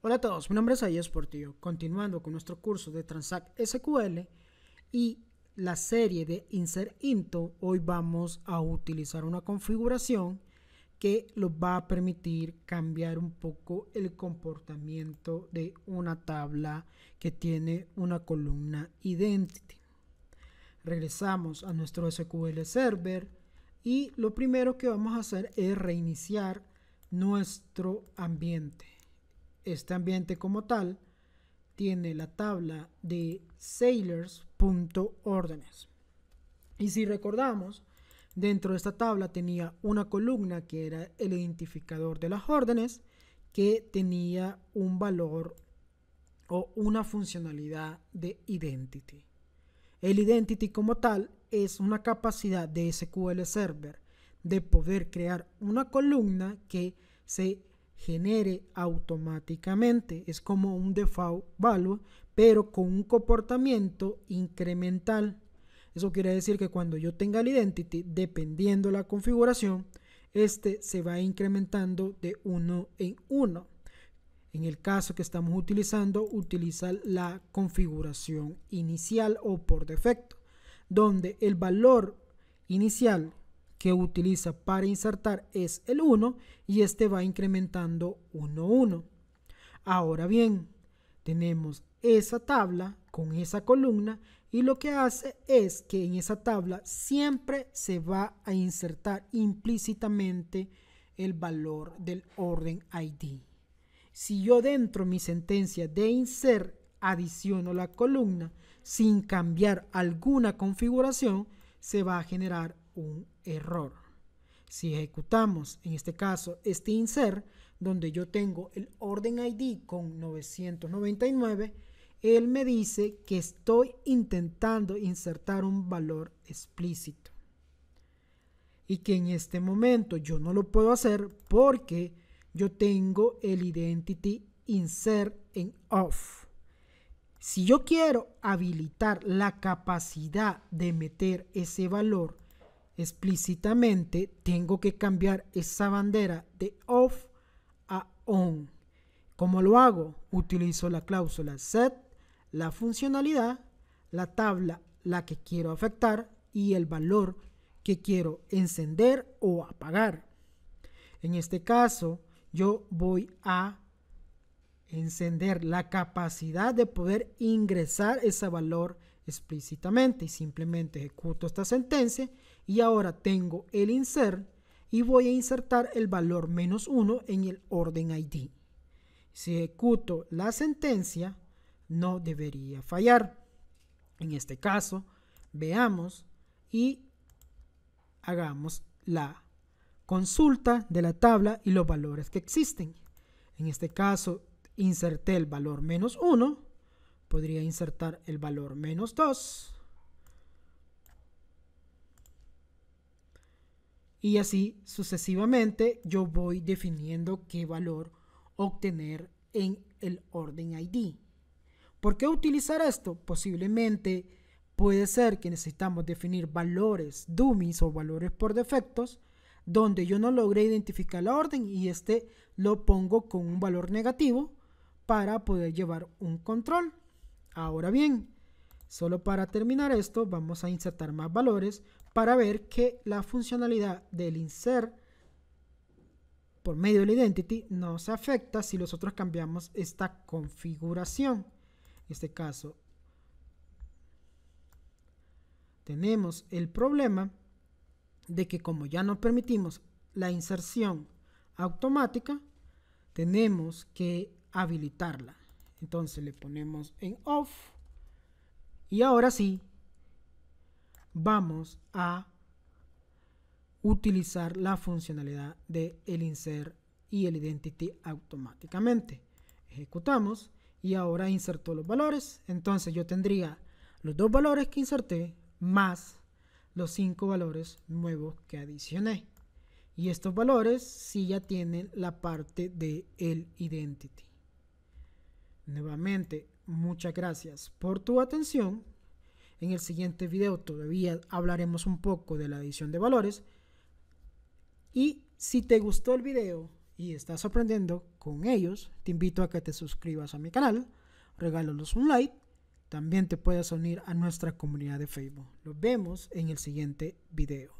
Hola a todos, mi nombre es Ayes Portillo, continuando con nuestro curso de Transact SQL y la serie de Insert Into, hoy vamos a utilizar una configuración que nos va a permitir cambiar un poco el comportamiento de una tabla que tiene una columna identity. Regresamos a nuestro SQL Server y lo primero que vamos a hacer es reiniciar nuestro ambiente este ambiente como tal tiene la tabla de sailors.órdenes. Y si recordamos, dentro de esta tabla tenía una columna que era el identificador de las órdenes que tenía un valor o una funcionalidad de identity. El identity como tal es una capacidad de SQL Server de poder crear una columna que se genere automáticamente. Es como un default value, pero con un comportamiento incremental. Eso quiere decir que cuando yo tenga el identity, dependiendo la configuración, este se va incrementando de uno en uno. En el caso que estamos utilizando, utiliza la configuración inicial o por defecto, donde el valor inicial que utiliza para insertar es el 1 y este va incrementando 1, 1. Ahora bien, tenemos esa tabla con esa columna y lo que hace es que en esa tabla siempre se va a insertar implícitamente el valor del orden ID. Si yo dentro de mi sentencia de insert adiciono la columna sin cambiar alguna configuración, se va a generar un error. Si ejecutamos, en este caso, este insert, donde yo tengo el orden ID con 999, él me dice que estoy intentando insertar un valor explícito. Y que en este momento yo no lo puedo hacer porque yo tengo el identity insert en off. Si yo quiero habilitar la capacidad de meter ese valor explícitamente tengo que cambiar esa bandera de off a on. ¿Cómo lo hago? Utilizo la cláusula set, la funcionalidad, la tabla, la que quiero afectar y el valor que quiero encender o apagar. En este caso, yo voy a encender la capacidad de poder ingresar ese valor explícitamente y simplemente ejecuto esta sentencia y ahora tengo el insert y voy a insertar el valor menos 1 en el orden ID. Si ejecuto la sentencia, no debería fallar. En este caso, veamos y hagamos la consulta de la tabla y los valores que existen. En este caso, inserté el valor menos 1, podría insertar el valor menos 2, y así sucesivamente yo voy definiendo qué valor obtener en el orden ID. ¿Por qué utilizar esto? Posiblemente puede ser que necesitamos definir valores dummies o valores por defectos donde yo no logré identificar la orden y este lo pongo con un valor negativo para poder llevar un control. Ahora bien, solo para terminar esto vamos a insertar más valores para ver que la funcionalidad del insert por medio del identity no se afecta si nosotros cambiamos esta configuración. En este caso, tenemos el problema de que como ya no permitimos la inserción automática, tenemos que habilitarla. Entonces le ponemos en off y ahora sí vamos a utilizar la funcionalidad de el insert y el identity automáticamente. Ejecutamos y ahora insertó los valores. Entonces yo tendría los dos valores que inserté más los cinco valores nuevos que adicioné. Y estos valores sí ya tienen la parte de el identity. Nuevamente, muchas gracias por tu atención. En el siguiente video todavía hablaremos un poco de la adición de valores. Y si te gustó el video y estás aprendiendo, con ellos. Te invito a que te suscribas a mi canal, regálanos un like. También te puedes unir a nuestra comunidad de Facebook. Nos vemos en el siguiente video.